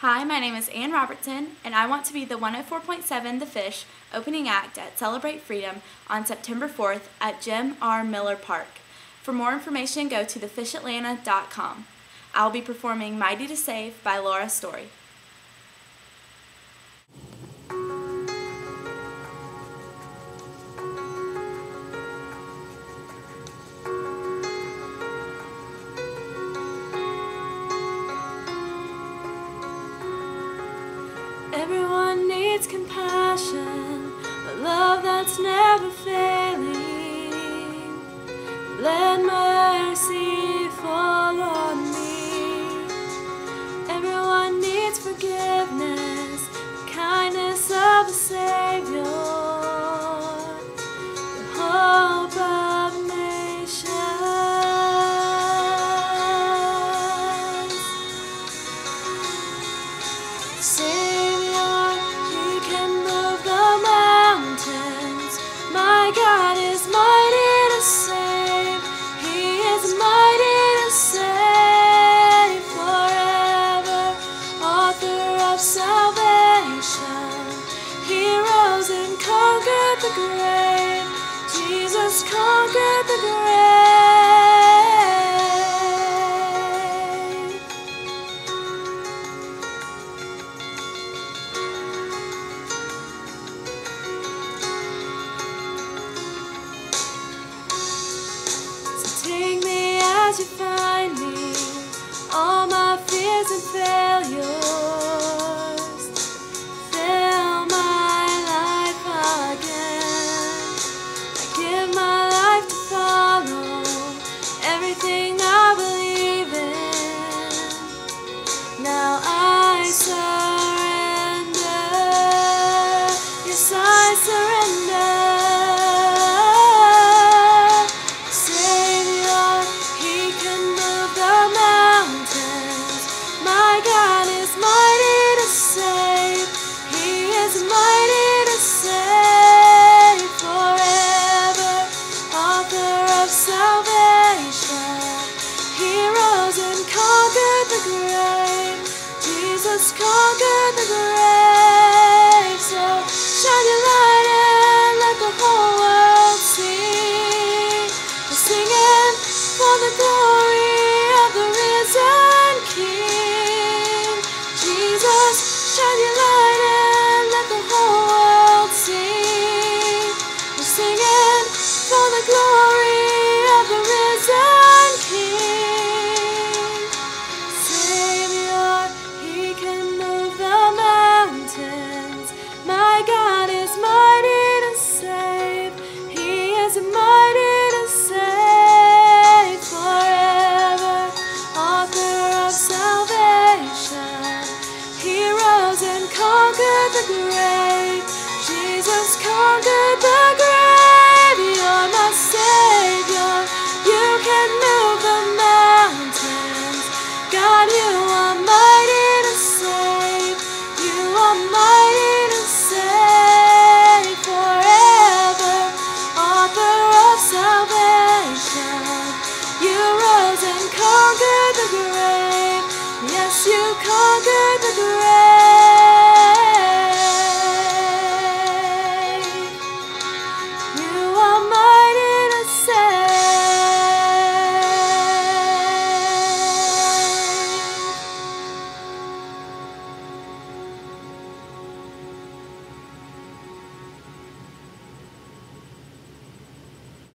Hi, my name is Anne Robertson, and I want to be the 104.7 The Fish opening act at Celebrate Freedom on September 4th at Jim R. Miller Park. For more information, go to thefishatlanta.com. I'll be performing Mighty to Save by Laura Story. Everyone needs compassion, a love that's never failing. Jesus conquered the grave. So take me as you find I believe in. Now I surrender. Jesus conquered the grave. So shine your light and let the whole world see. We're singing for the glory of the risen King. Jesus, shine your light and let the whole world see. We're singing for the glory conquered the grave. Jesus conquered the grave. You're my Savior. You can move the mountains. God, you are mighty to save. You are mighty to save forever. Author of salvation. You rose and conquered the grave. Yes, you conquered